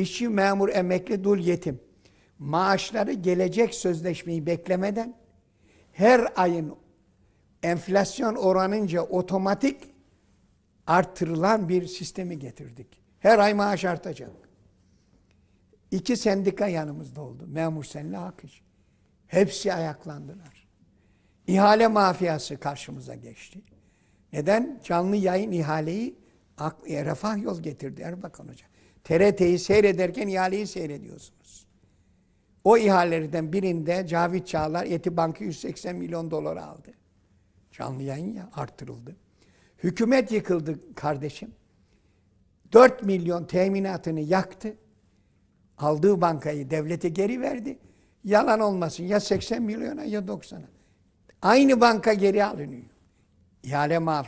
işçi, memur, emekli, dul, yetim maaşları gelecek sözleşmeyi beklemeden her ayın enflasyon oranınca otomatik artırılan bir sistemi getirdik. Her ay maaş artacak. İki sendika yanımızda oldu. Memur Senli Akış. Hepsi ayaklandılar. İhale mafyası karşımıza geçti. Neden? Canlı yayın ihaleyi Refah Yol getirdi Erbakan Hoca. TRT'yi seyrederken ihaleyi seyrediyorsunuz. O ihalelerden birinde Cavit Çağlar Eti Bankı 180 milyon dolar aldı. Canlı yayın ya artırıldı. Hükümet yıkıldı kardeşim. 4 milyon teminatını yaktı. Aldığı bankayı devlete geri verdi. Yalan olmasın ya 80 milyona ya 90'a. Aynı banka geri alınıyor. İhale mafi.